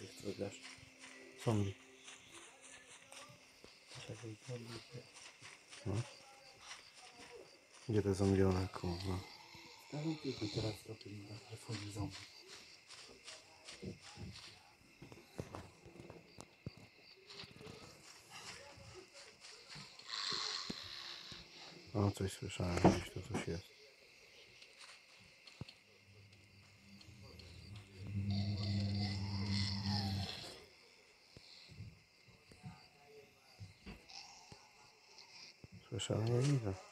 Jak wygrasz? Zombie. Czekaj, zombie. No. Gdzie te zombione kurwa? Tylko teraz zrobimy na telefonie zombie. O, coś słyszałem, gdzieś tu coś jest. 什么意思？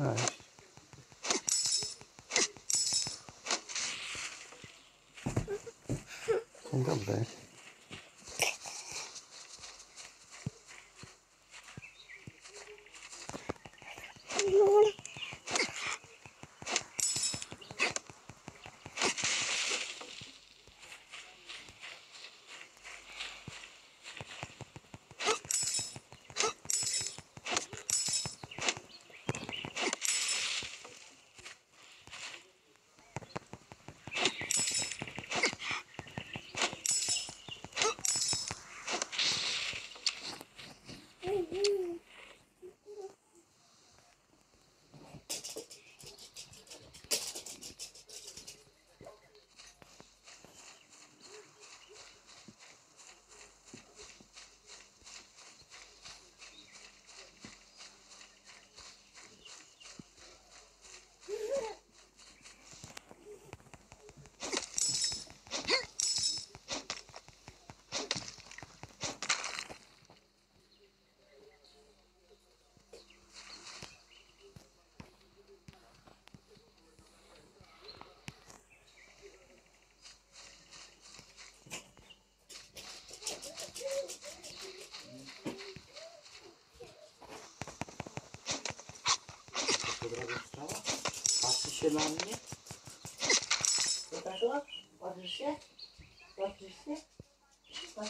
Rồi. Không cầm đấy. demain C'est pas grave, pas de chien, pas de chien, pas.